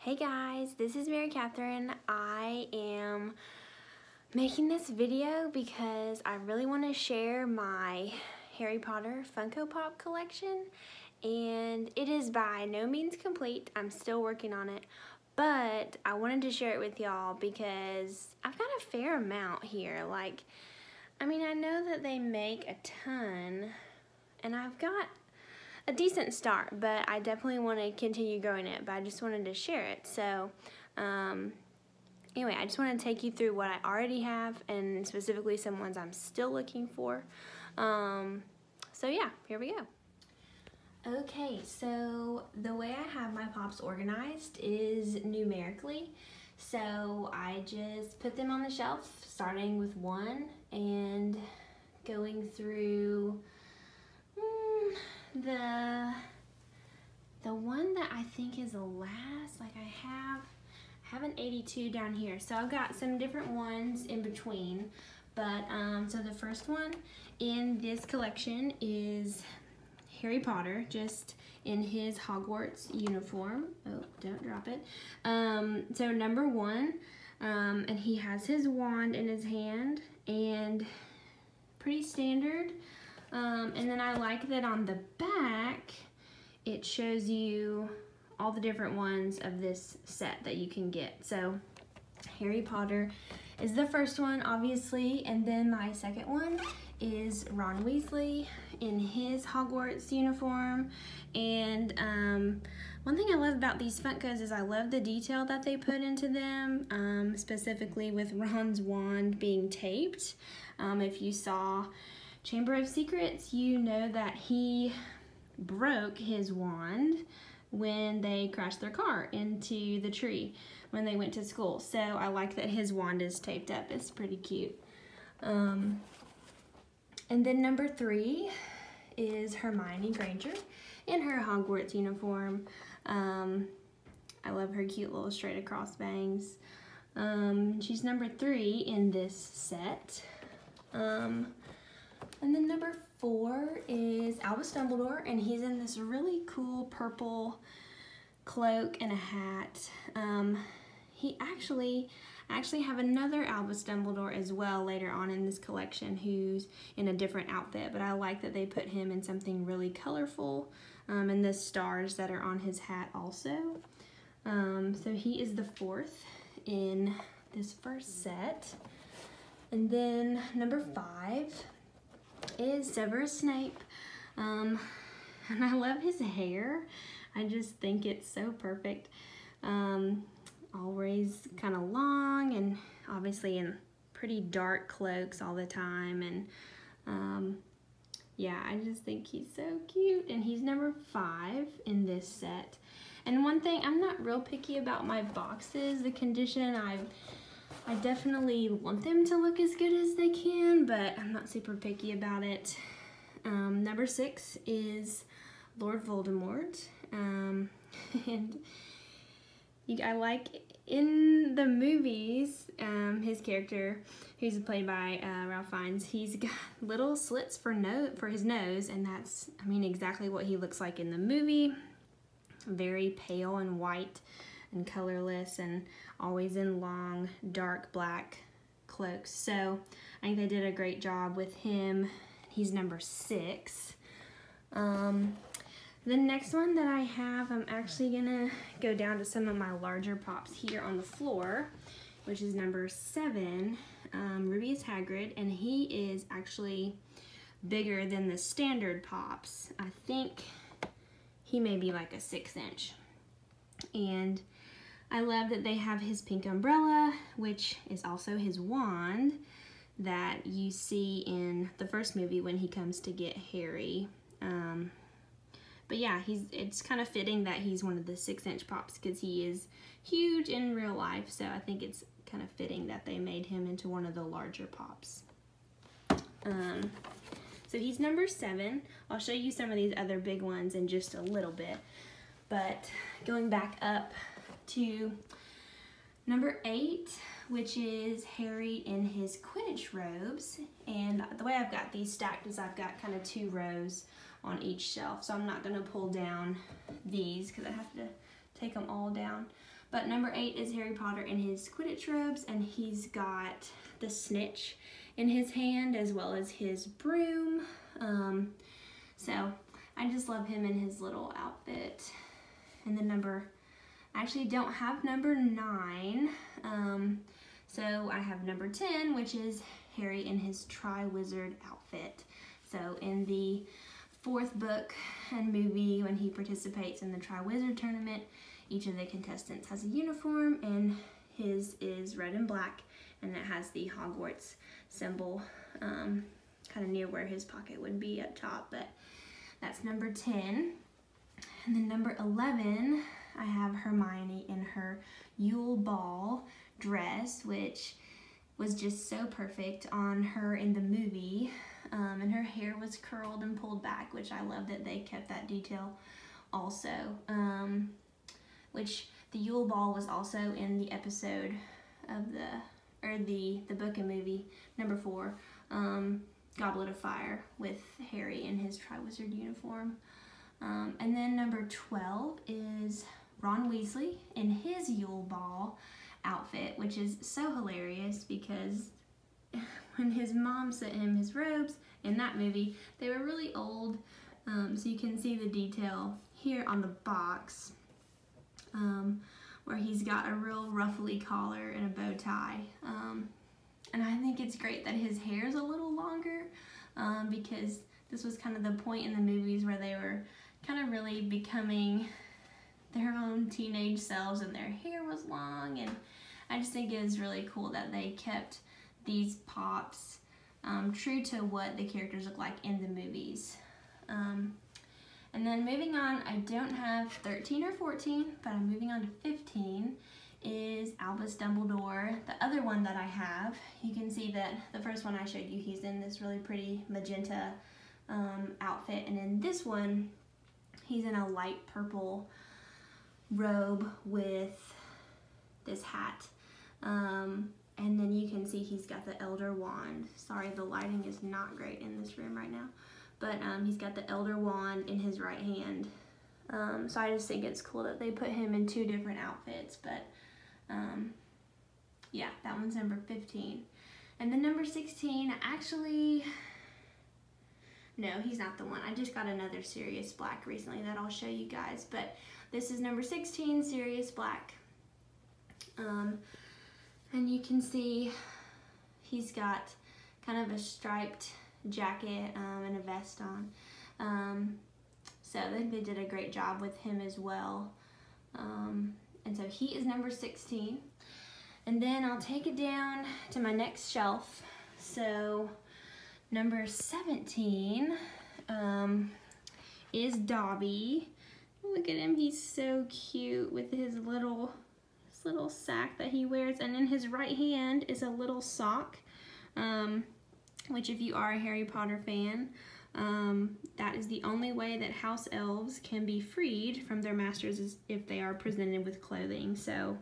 Hey guys, this is Mary Catherine. I am making this video because I really want to share my Harry Potter Funko Pop collection and it is by no means complete. I'm still working on it, but I wanted to share it with y'all because I've got a fair amount here. Like, I mean, I know that they make a ton and I've got a decent start, but I definitely want to continue growing it, but I just wanted to share it. So, um, anyway, I just want to take you through what I already have and specifically some ones I'm still looking for. Um, so yeah, here we go. Okay, so the way I have my pops organized is numerically. So I just put them on the shelf, starting with one and going through the the one that I think is the last, like I have, I have an 82 down here. So I've got some different ones in between. But, um, so the first one in this collection is Harry Potter, just in his Hogwarts uniform. Oh, don't drop it. Um, so number one, um, and he has his wand in his hand, and pretty standard. Um, and then I like that on the back, it shows you all the different ones of this set that you can get. So Harry Potter is the first one, obviously, and then my second one is Ron Weasley in his Hogwarts uniform. And um, one thing I love about these Funkos is I love the detail that they put into them, um, specifically with Ron's wand being taped. Um, if you saw Chamber of Secrets, you know that he broke his wand when they crashed their car into the tree when they went to school. So I like that his wand is taped up. It's pretty cute. Um, and then number three is Hermione Granger in her Hogwarts uniform. Um, I love her cute little straight across bangs. Um, she's number three in this set. Um, and then number four is Albus Dumbledore, and he's in this really cool purple cloak and a hat. Um, he actually, actually have another Albus Dumbledore as well later on in this collection who's in a different outfit, but I like that they put him in something really colorful um, and the stars that are on his hat also. Um, so he is the fourth in this first set. And then number five is Severus Snape. Um, and I love his hair. I just think it's so perfect. Um, always kind of long and obviously in pretty dark cloaks all the time. And um, yeah, I just think he's so cute. And he's number five in this set. And one thing, I'm not real picky about my boxes. The condition I've I definitely want them to look as good as they can, but I'm not super picky about it. Um, number six is Lord Voldemort. Um, and you, I like in the movies, um, his character, who's played by uh, Ralph Fiennes, he's got little slits for no for his nose, and that's, I mean, exactly what he looks like in the movie. Very pale and white and colorless and always in long, dark black cloaks. So I think they did a great job with him. He's number six. Um, the next one that I have, I'm actually gonna go down to some of my larger pops here on the floor, which is number seven, um, Rubeus Hagrid, and he is actually bigger than the standard pops. I think he may be like a six inch. And I love that they have his pink umbrella, which is also his wand that you see in the first movie when he comes to get Harry. Um, but yeah, he's it's kind of fitting that he's one of the six inch pops because he is huge in real life. So I think it's kind of fitting that they made him into one of the larger pops. Um, so he's number seven. I'll show you some of these other big ones in just a little bit. But going back up to number eight, which is Harry in his Quidditch robes. And the way I've got these stacked is I've got kind of two rows on each shelf. So I'm not gonna pull down these because I have to take them all down. But number eight is Harry Potter in his Quidditch robes, and he's got the snitch in his hand as well as his broom. Um, so I just love him in his little outfit. And then number, I actually don't have number nine. Um, so I have number 10, which is Harry in his Triwizard outfit. So in the fourth book and movie, when he participates in the Triwizard tournament, each of the contestants has a uniform and his is red and black and it has the Hogwarts symbol um, kind of near where his pocket would be up top, but that's number 10. And then number 11, I have Hermione in her Yule Ball dress, which was just so perfect on her in the movie. Um, and her hair was curled and pulled back, which I love that they kept that detail also. Um, which the Yule Ball was also in the episode of the, or the, the book and movie, number four, um, Goblet of Fire with Harry in his Triwizard uniform. Um, and then number 12 is Ron Weasley in his Yule Ball outfit, which is so hilarious because when his mom sent him his robes in that movie, they were really old. Um, so you can see the detail here on the box um, where he's got a real ruffly collar and a bow tie. Um, and I think it's great that his hair is a little longer um, because this was kind of the point in the movies where they were kind of really becoming their own teenage selves and their hair was long and I just think it is really cool that they kept these pops um, true to what the characters look like in the movies. Um, and then moving on, I don't have 13 or 14, but I'm moving on to 15 is Albus Dumbledore. The other one that I have, you can see that the first one I showed you, he's in this really pretty magenta um, outfit. And in this one, he's in a light purple robe with this hat. Um, and then you can see he's got the Elder Wand. Sorry, the lighting is not great in this room right now. But um, he's got the Elder Wand in his right hand. Um, so I just think it's cool that they put him in two different outfits. But um, yeah, that one's number 15. And then number 16, actually, no, he's not the one. I just got another Sirius Black recently that I'll show you guys. But this is number 16, Sirius Black. Um, and you can see he's got kind of a striped jacket um, and a vest on. Um, so I think they did a great job with him as well. Um, and so he is number 16. And then I'll take it down to my next shelf. So number 17 um, is Dobby. Look at him, he's so cute with his little, his little sack that he wears. And in his right hand is a little sock, um, which if you are a Harry Potter fan, um, that is the only way that house elves can be freed from their masters is if they are presented with clothing. So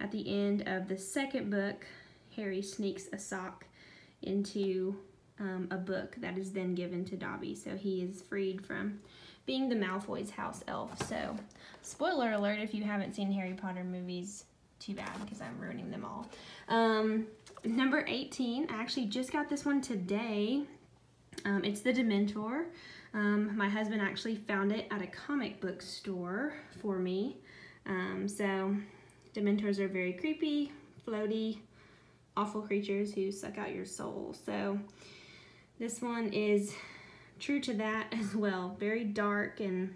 at the end of the second book, Harry sneaks a sock into um, a book that is then given to Dobby. So he is freed from being the Malfoy's house elf. So spoiler alert if you haven't seen Harry Potter movies, too bad because I'm ruining them all. Um, number 18, I actually just got this one today. Um, it's the Dementor. Um, my husband actually found it at a comic book store for me. Um, so Dementors are very creepy, floaty, awful creatures who suck out your soul. So this one is true to that as well. Very dark and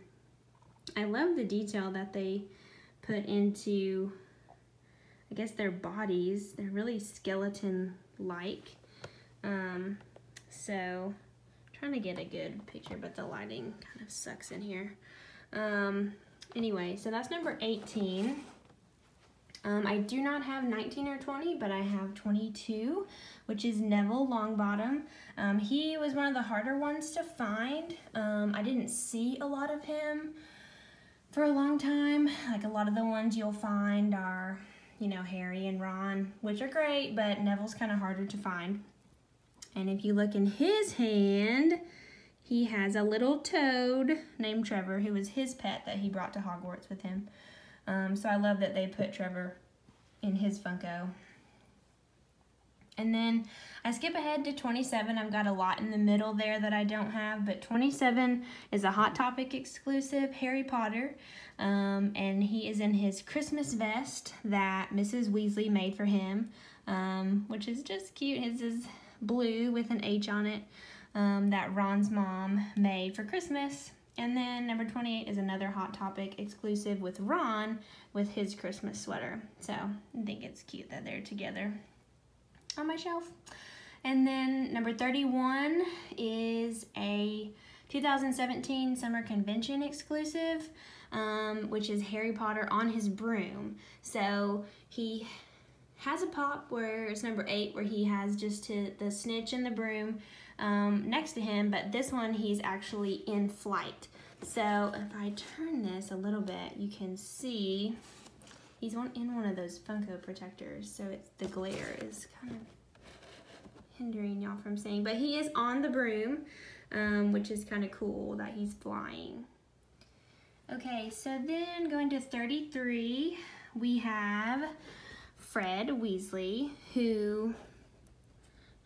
I love the detail that they put into, I guess, their bodies. They're really skeleton-like. Um, so trying to get a good picture, but the lighting kind of sucks in here. Um, anyway, so that's number 18. Um, I do not have 19 or 20, but I have 22, which is Neville Longbottom. Um, he was one of the harder ones to find. Um, I didn't see a lot of him for a long time. Like a lot of the ones you'll find are, you know, Harry and Ron, which are great, but Neville's kind of harder to find. And if you look in his hand, he has a little toad named Trevor, who was his pet that he brought to Hogwarts with him. Um, so I love that they put Trevor in his Funko. And then I skip ahead to 27. I've got a lot in the middle there that I don't have, but 27 is a Hot Topic exclusive Harry Potter. Um, and he is in his Christmas vest that Mrs. Weasley made for him, um, which is just cute. His is blue with an H on it um, that Ron's mom made for Christmas. And then number 28 is another Hot Topic exclusive with Ron with his Christmas sweater. So I think it's cute that they're together on my shelf. And then number 31 is a 2017 Summer Convention exclusive, um, which is Harry Potter on his broom. So he has a pop where it's number eight, where he has just the snitch and the broom um, next to him, but this one he's actually in flight. So if I turn this a little bit, you can see He's one in one of those Funko protectors, so it's the glare is kind of hindering y'all from seeing. But he is on the broom, um, which is kind of cool that he's flying. Okay, so then going to 33, we have Fred Weasley, who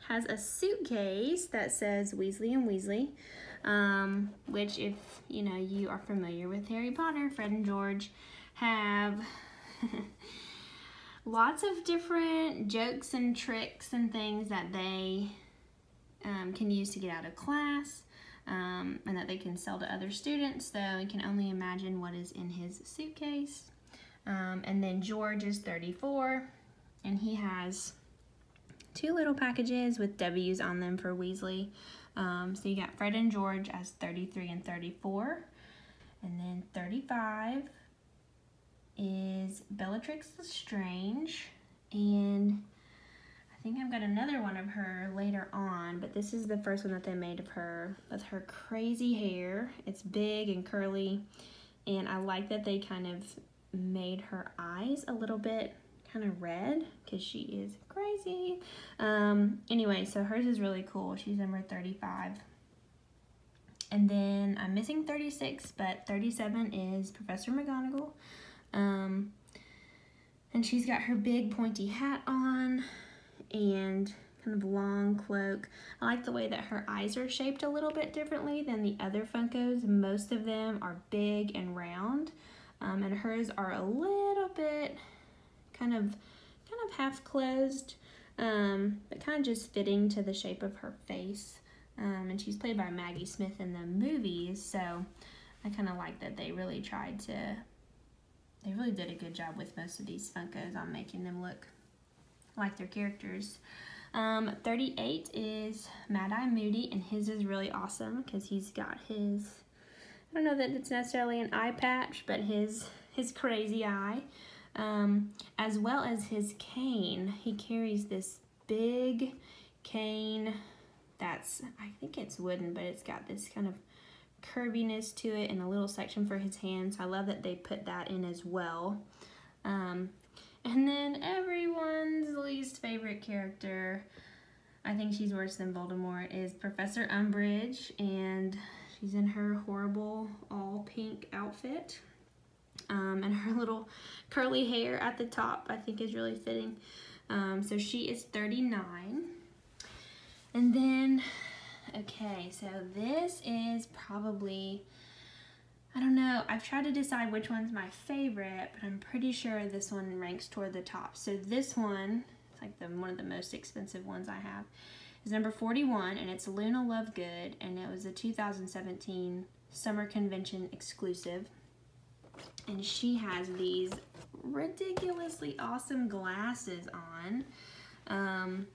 has a suitcase that says Weasley and Weasley, um, which if, you know, you are familiar with Harry Potter, Fred and George have lots of different jokes and tricks and things that they um, can use to get out of class um, and that they can sell to other students. So you can only imagine what is in his suitcase. Um, and then George is 34 and he has two little packages with W's on them for Weasley. Um, so you got Fred and George as 33 and 34. And then 35 is Bellatrix Lestrange, and I think I've got another one of her later on, but this is the first one that they made of her with her crazy hair. It's big and curly, and I like that they kind of made her eyes a little bit kind of red because she is crazy. Um, anyway, so hers is really cool. She's number 35. And then I'm missing 36, but 37 is Professor McGonagall. Um, and she's got her big pointy hat on and kind of long cloak. I like the way that her eyes are shaped a little bit differently than the other Funkos. Most of them are big and round, um, and hers are a little bit kind of kind of half closed, um, but kind of just fitting to the shape of her face. Um, and she's played by Maggie Smith in the movies, so I kind of like that they really tried to they really did a good job with most of these Funkos on making them look like their characters. Um, 38 is Mad Eye Moody, and his is really awesome because he's got his, I don't know that it's necessarily an eye patch, but his, his crazy eye, um, as well as his cane. He carries this big cane that's, I think it's wooden, but it's got this kind of curviness to it and a little section for his hands. I love that they put that in as well. Um, and then everyone's least favorite character, I think she's worse than Voldemort, is Professor Umbridge. And she's in her horrible all pink outfit. Um, and her little curly hair at the top I think is really fitting. Um, so she is 39. And then Okay, so this is probably, I don't know, I've tried to decide which one's my favorite, but I'm pretty sure this one ranks toward the top. So this one, it's like the one of the most expensive ones I have, is number 41, and it's Luna Lovegood, and it was a 2017 Summer Convention exclusive. And she has these ridiculously awesome glasses on. Um,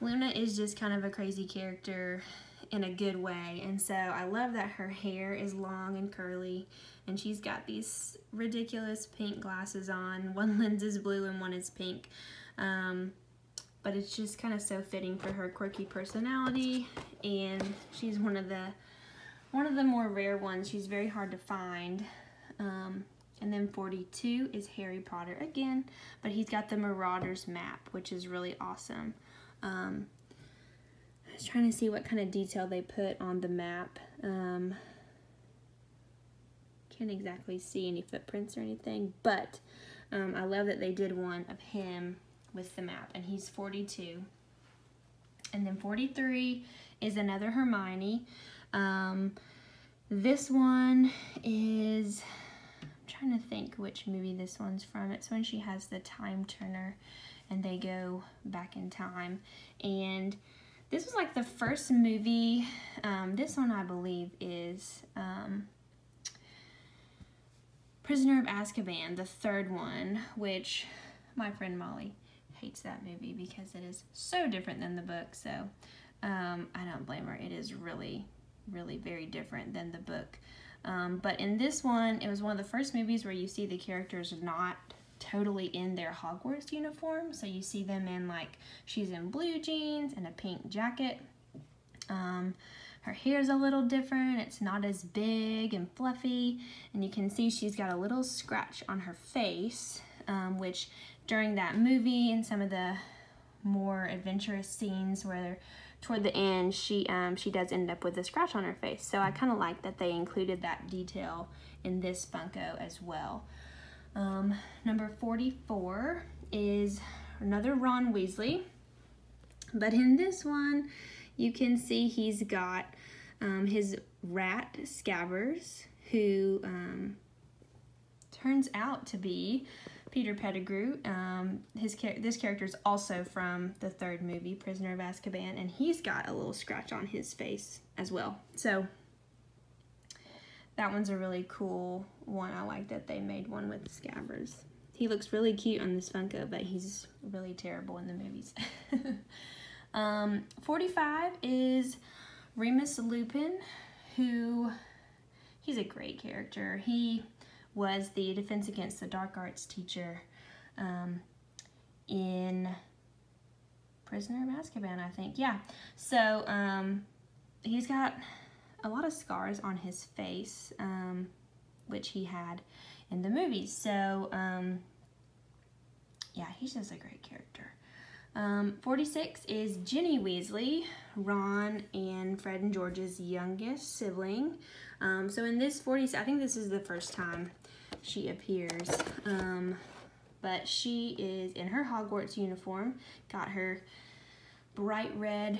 Luna is just kind of a crazy character in a good way. And so I love that her hair is long and curly and she's got these ridiculous pink glasses on. One lens is blue and one is pink. Um, but it's just kind of so fitting for her quirky personality and she's one of the one of the more rare ones. She's very hard to find. Um, and then 42 is Harry Potter again, but he's got the Marauders map, which is really awesome. Um, was trying to see what kind of detail they put on the map. Um, can't exactly see any footprints or anything, but um, I love that they did one of him with the map, and he's 42. And then 43 is another Hermione. Um, this one is, trying to think which movie this one's from. It's when she has the time turner and they go back in time. And this was like the first movie, um, this one I believe is um, Prisoner of Azkaban, the third one, which my friend Molly hates that movie because it is so different than the book. So um, I don't blame her. It is really, really very different than the book. Um, but in this one, it was one of the first movies where you see the characters not totally in their Hogwarts uniform. So you see them in like, she's in blue jeans and a pink jacket. Um, her hair's a little different. It's not as big and fluffy. And you can see she's got a little scratch on her face, um, which during that movie and some of the more adventurous scenes where toward the end she um, she does end up with a scratch on her face. So I kind of like that they included that detail in this Funko as well. Um, number 44 is another Ron Weasley. But in this one, you can see he's got um, his rat Scabbers, who um, turns out to be Peter Pettigrew. Um, his this character is also from the third movie, Prisoner of Azkaban, and he's got a little scratch on his face as well. So that one's a really cool one. I like that they made one with Scabbers. He looks really cute on this Funko, but he's really terrible in the movies. um, 45 is Remus Lupin, who, he's a great character. He was the Defense Against the Dark Arts teacher um, in Prisoner of Azkaban, I think. Yeah, so um, he's got a lot of scars on his face, um, which he had in the movies. So, um, yeah, he's just a great character. Um, 46 is Ginny Weasley, Ron and Fred and George's youngest sibling. Um, so in this 40, I think this is the first time she appears. Um, but she is in her Hogwarts uniform, got her bright red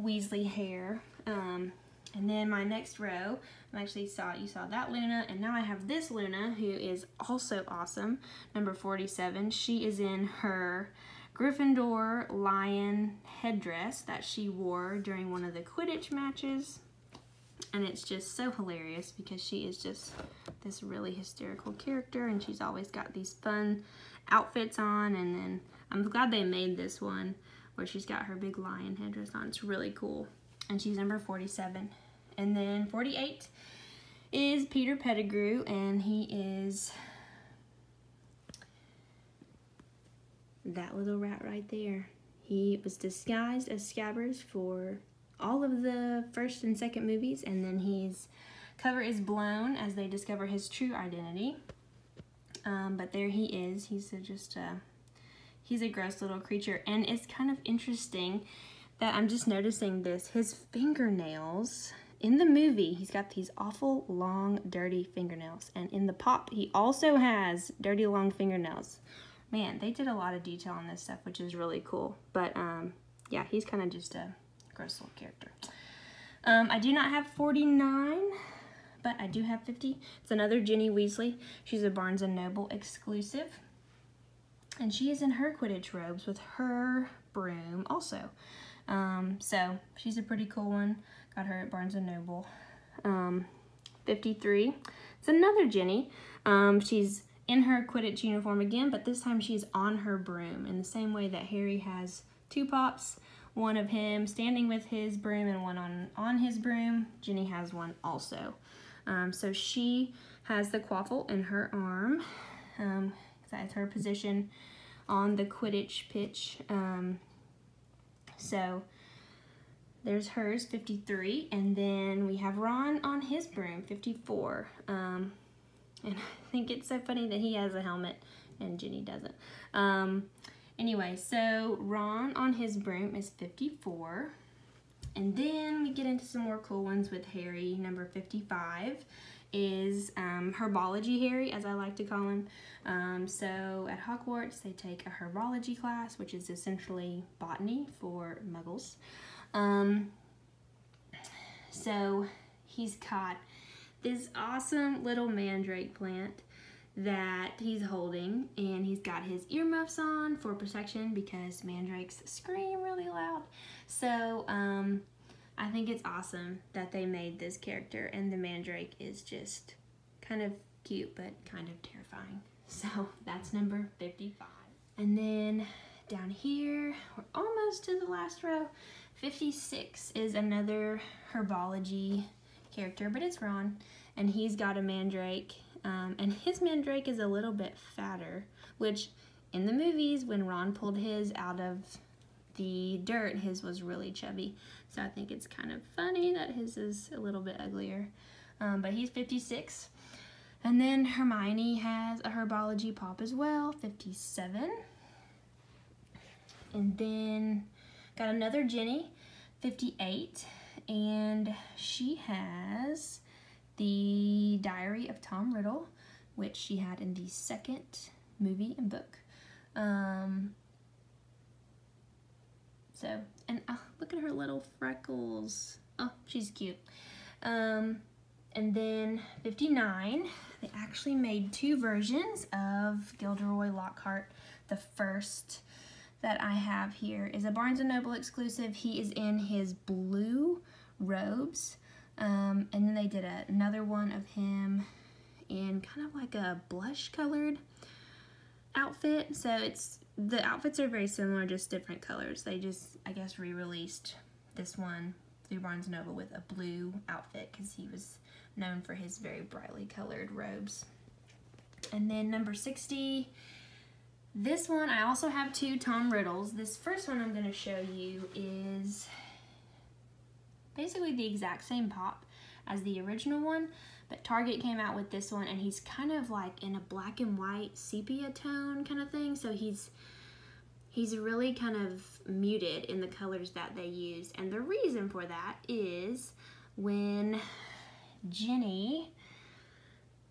Weasley hair. Um, and then my next row, I actually saw, you saw that Luna, and now I have this Luna, who is also awesome, number 47. She is in her Gryffindor lion headdress that she wore during one of the Quidditch matches. And it's just so hilarious because she is just this really hysterical character and she's always got these fun outfits on. And then I'm glad they made this one where she's got her big lion headdress on. It's really cool. And she's number 47. And then 48 is Peter Pettigrew, and he is that little rat right there. He was disguised as Scabbers for all of the first and second movies, and then his cover is blown as they discover his true identity. Um, but there he is. He's a, just a, he's a gross little creature, and it's kind of interesting that I'm just noticing this. His fingernails in the movie, he's got these awful long, dirty fingernails. And in the pop, he also has dirty, long fingernails. Man, they did a lot of detail on this stuff, which is really cool. But, um, yeah, he's kind of just a gross little character. Um, I do not have 49, but I do have 50. It's another Ginny Weasley. She's a Barnes & Noble exclusive. And she is in her Quidditch robes with her broom also. Um, so she's a pretty cool one. Got her at Barnes & Noble. Um, 53. It's another Ginny. Um, she's in her Quidditch uniform again, but this time she's on her broom in the same way that Harry has two pops. One of him standing with his broom and one on, on his broom. Ginny has one also. Um, so she has the quaffle in her arm. Um, that's her position on the Quidditch pitch. Um, so there's hers, 53. And then we have Ron on his broom, 54. Um, and I think it's so funny that he has a helmet and Ginny doesn't. Um, anyway, so Ron on his broom is 54. And then we get into some more cool ones with Harry, number 55 is um, Herbology Harry, as I like to call him. Um, so at Hogwarts, they take a herbology class, which is essentially botany for muggles. Um, so he's caught this awesome little mandrake plant that he's holding and he's got his earmuffs on for protection because mandrakes scream really loud. So um, I think it's awesome that they made this character and the mandrake is just kind of cute but kind of terrifying. So that's number 55. And then down here, we're almost to the last row. 56 is another herbology character, but it's Ron, and he's got a mandrake, um, and his mandrake is a little bit fatter, which in the movies, when Ron pulled his out of the dirt, his was really chubby. So I think it's kind of funny that his is a little bit uglier. Um, but he's 56. And then Hermione has a herbology pop as well, 57. And then got another Ginny, 58. And she has the Diary of Tom Riddle, which she had in the second movie and book. Um, so, and oh, look at her little freckles. Oh, she's cute. Um, and then 59, they actually made two versions of Gilderoy Lockhart. The first that I have here is a Barnes & Noble exclusive. He is in his blue robes. Um, and then they did a, another one of him in kind of like a blush colored outfit. So it's the outfits are very similar, just different colors. They just, I guess, re-released this one through Barnes & Noble with a blue outfit because he was known for his very brightly colored robes. And then number 60, this one, I also have two Tom Riddles. This first one I'm going to show you is basically the exact same pop as the original one, but Target came out with this one and he's kind of like in a black and white sepia tone kind of thing. So he's he's really kind of muted in the colors that they use. And the reason for that is when Ginny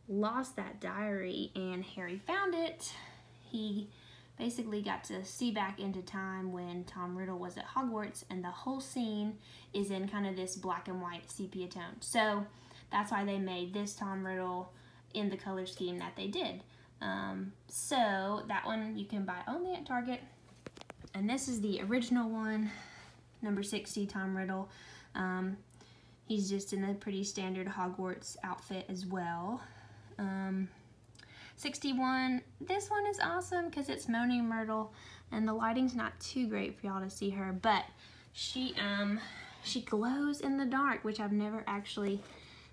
lost that diary and Harry found it, he basically got to see back into time when Tom Riddle was at Hogwarts and the whole scene is in kind of this black and white sepia tone. So that's why they made this Tom Riddle in the color scheme that they did. Um, so that one you can buy only at Target. And this is the original one, number 60 Tom Riddle. Um, he's just in a pretty standard Hogwarts outfit as well. Um, 61, this one is awesome because it's Moaning Myrtle and the lighting's not too great for y'all to see her, but she um she glows in the dark, which I've never actually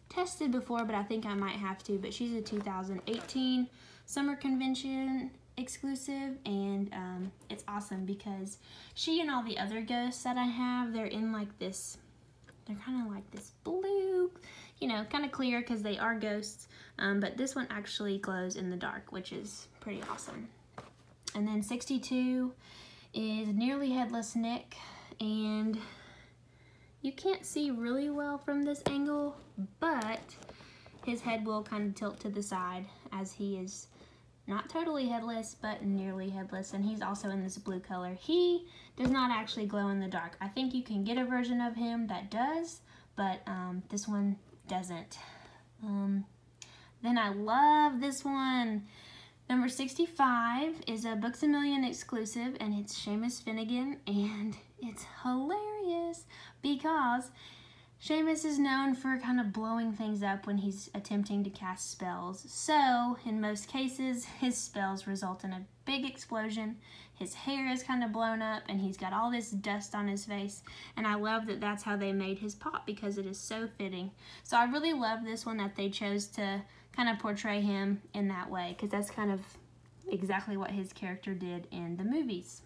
tested before, but I think I might have to. But she's a 2018 summer convention exclusive, and um, it's awesome because she and all the other ghosts that I have, they're in like this, they're kind of like this blue, you know, kind of clear because they are ghosts, um, but this one actually glows in the dark, which is pretty awesome. And then 62 is Nearly Headless Nick, and you can't see really well from this angle, but his head will kind of tilt to the side as he is not totally headless, but nearly headless, and he's also in this blue color. He does not actually glow in the dark. I think you can get a version of him that does, but um, this one doesn't. Um, then I love this one. Number 65 is a Books A Million exclusive, and it's Seamus Finnigan, and it's hilarious because Seamus is known for kind of blowing things up when he's attempting to cast spells. So, in most cases, his spells result in a big explosion. His hair is kind of blown up and he's got all this dust on his face. And I love that that's how they made his pop because it is so fitting. So I really love this one that they chose to kind of portray him in that way because that's kind of exactly what his character did in the movies.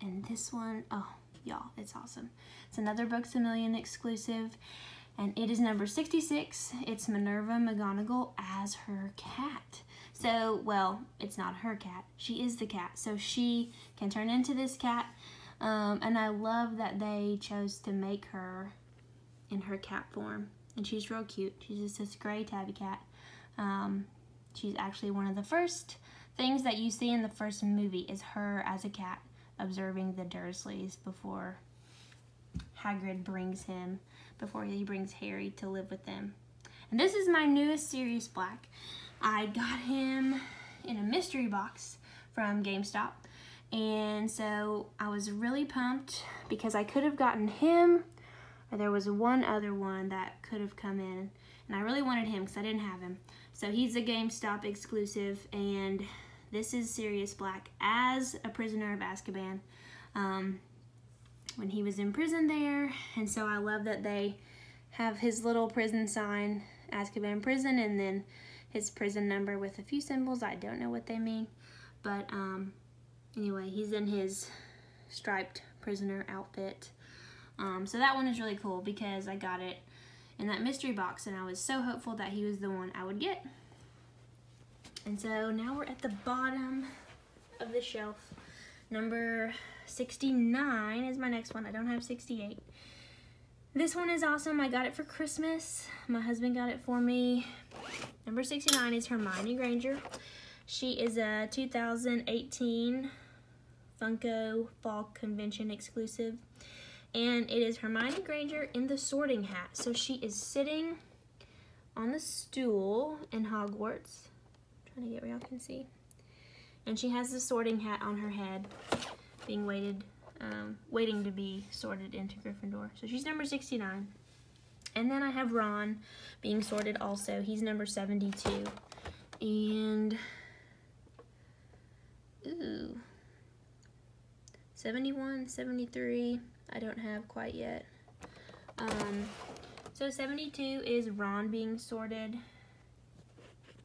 And this one, oh, y'all, it's awesome. It's another Books A Million exclusive, and it is number 66. It's Minerva McGonagall as her cat. So, well, it's not her cat. She is the cat. So she can turn into this cat, um, and I love that they chose to make her in her cat form. and she's real cute. She's just this gray tabby cat. Um, she's actually one of the first things that you see in the first movie is her as a cat observing the Dursleys before Hagrid brings him, before he brings Harry to live with them. And this is my newest Sirius, Black. I got him in a mystery box from GameStop. And so I was really pumped because I could have gotten him or there was one other one that could have come in. And I really wanted him because I didn't have him. So he's a GameStop exclusive and this is Sirius Black as a prisoner of Azkaban. Um, when he was in prison there. And so I love that they have his little prison sign, Azkaban prison, and then his prison number with a few symbols. I don't know what they mean. But um, anyway, he's in his striped prisoner outfit. Um, so that one is really cool because I got it in that mystery box and I was so hopeful that he was the one I would get. And so now we're at the bottom of the shelf. Number 69 is my next one. I don't have 68. This one is awesome. I got it for Christmas. My husband got it for me. Number 69 is Hermione Granger. She is a 2018 Funko Fall Convention exclusive. And it is Hermione Granger in the sorting hat. So she is sitting on the stool in Hogwarts. I'm trying to get where y'all can see. And she has the sorting hat on her head being waited, um, waiting to be sorted into Gryffindor. So she's number 69. And then I have Ron being sorted also. He's number 72. And, ooh, 71, 73, I don't have quite yet. Um, so 72 is Ron being sorted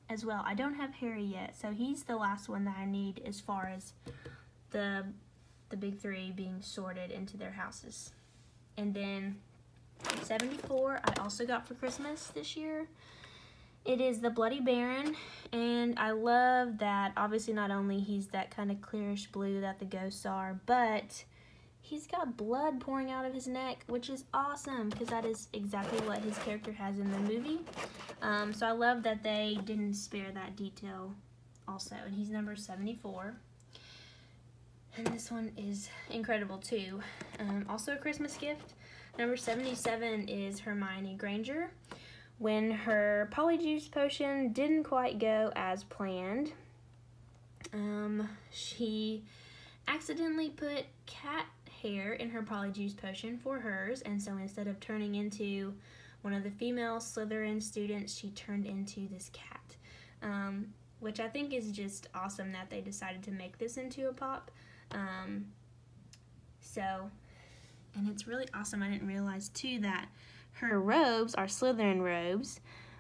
as well. I don't have Harry yet, so he's the last one that I need as far as the the big three being sorted into their houses. And then 74 I also got for Christmas this year. It is the Bloody Baron, and I love that obviously not only he's that kind of clearish blue that the ghosts are, but he's got blood pouring out of his neck, which is awesome because that is exactly what his character has in the movie. Um, so I love that they didn't spare that detail also, and he's number 74. And this one is incredible too. Um, also a Christmas gift. Number 77 is Hermione Granger. When her Polyjuice potion didn't quite go as planned, um, she accidentally put cat hair in her Polyjuice potion for hers, and so instead of turning into one of the female Slytherin students, she turned into this cat. Um, which I think is just awesome that they decided to make this into a pop. Um, so, and it's really awesome. I didn't realize too that her robes are Slytherin robes,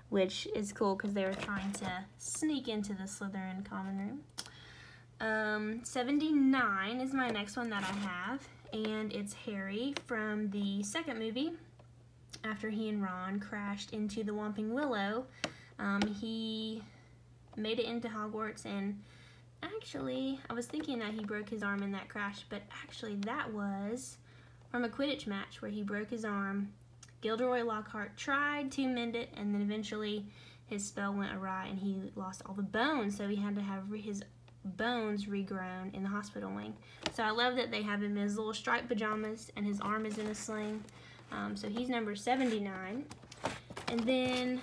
which is cool because they were trying to sneak into the Slytherin common room. Um, 79 is my next one that I have, and it's Harry from the second movie. After he and Ron crashed into the Whomping Willow, um, he made it into Hogwarts and actually, I was thinking that he broke his arm in that crash, but actually that was from a Quidditch match where he broke his arm. Gilderoy Lockhart tried to mend it, and then eventually his spell went awry and he lost all the bones, so he had to have his bones regrown in the hospital wing. So I love that they have him in his little striped pajamas and his arm is in a sling. Um, so he's number 79. And then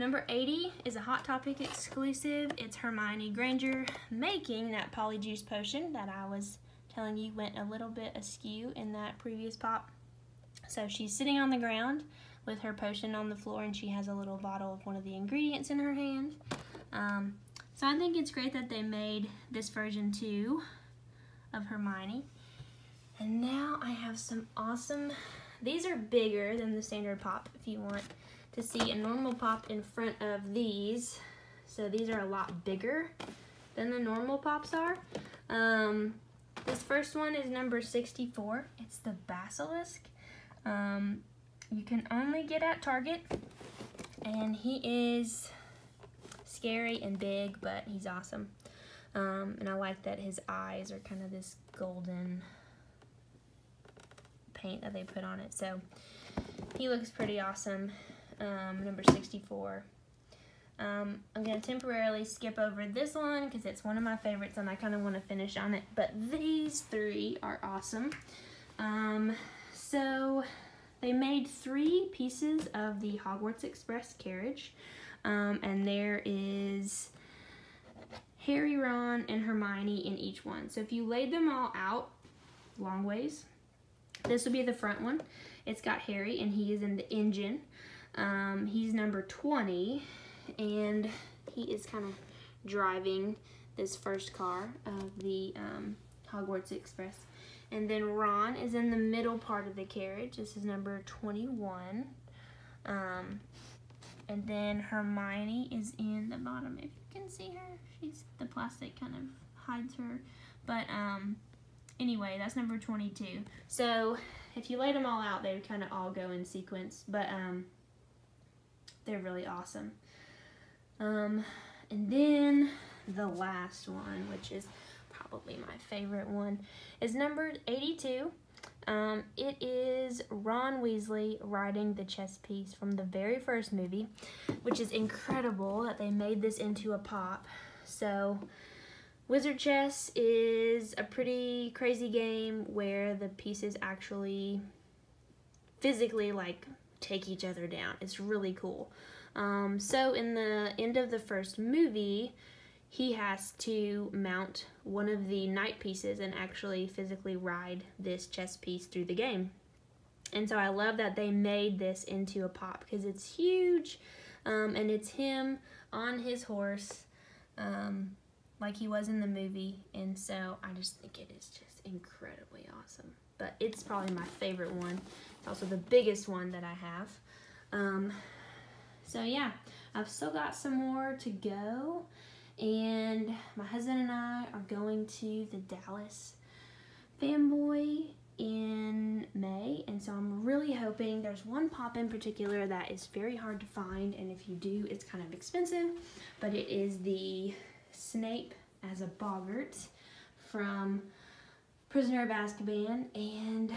Number 80 is a Hot Topic exclusive. It's Hermione Granger making that Polyjuice potion that I was telling you went a little bit askew in that previous pop. So she's sitting on the ground with her potion on the floor and she has a little bottle of one of the ingredients in her hand. Um, so I think it's great that they made this version too of Hermione. And now I have some awesome, these are bigger than the standard pop if you want to see a normal pop in front of these. So these are a lot bigger than the normal pops are. Um, this first one is number 64. It's the Basilisk. Um, you can only get at Target. And he is scary and big, but he's awesome. Um, and I like that his eyes are kind of this golden paint that they put on it. So he looks pretty awesome. Um, number 64. Um, I'm going to temporarily skip over this one because it's one of my favorites and I kind of want to finish on it. But these three are awesome. Um, so they made three pieces of the Hogwarts Express carriage. Um, and there is Harry, Ron, and Hermione in each one. So if you laid them all out long ways, this would be the front one. It's got Harry, and he is in the engine. Um, he's number 20, and he is kind of driving this first car of the um, Hogwarts Express. And then Ron is in the middle part of the carriage. This is number 21. Um, and then Hermione is in the bottom. If you can see her, she's the plastic kind of hides her. But um, anyway, that's number 22. So if you laid them all out, they would kind of all go in sequence. But um, they're really awesome. Um, and then the last one, which is probably my favorite one, is number 82. Um, it is Ron Weasley riding the chess piece from the very first movie, which is incredible that they made this into a pop. So, Wizard Chess is a pretty crazy game where the pieces actually physically like take each other down. It's really cool. Um, so in the end of the first movie, he has to mount one of the knight pieces and actually physically ride this chess piece through the game. And so I love that they made this into a pop because it's huge um, and it's him on his horse um, like he was in the movie. And so I just think it is just incredibly awesome. But it's probably my favorite one. It's also the biggest one that I have. Um, so yeah, I've still got some more to go. And my husband and I are going to the Dallas Fanboy in May. And so I'm really hoping there's one pop in particular that is very hard to find. And if you do it's kind of expensive. But it is the Snape as a Boggart from Prisoner of Azkaban. And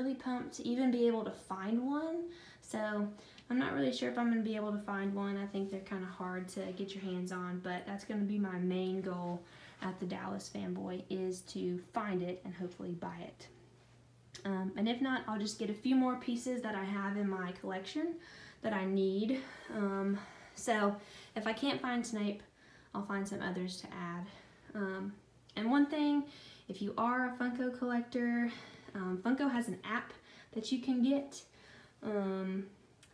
really pumped to even be able to find one so I'm not really sure if I'm going to be able to find one. I think they're kind of hard to get your hands on, but that's going to be my main goal at the Dallas Fanboy is to find it and hopefully buy it. Um, and if not, I'll just get a few more pieces that I have in my collection that I need. Um, so if I can't find Snape, I'll find some others to add. Um, and one thing, if you are a Funko collector, um, Funko has an app that you can get. Um,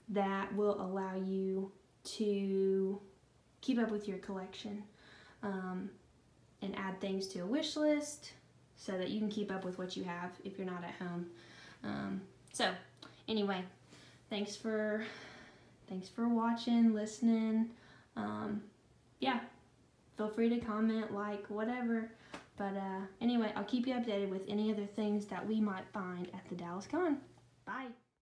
that will allow you to keep up with your collection um, and add things to a wish list so that you can keep up with what you have if you're not at home. Um, so anyway, thanks for thanks for watching, listening. Um, yeah, feel free to comment, like, whatever. But uh, anyway, I'll keep you updated with any other things that we might find at the Dallas Con. Bye.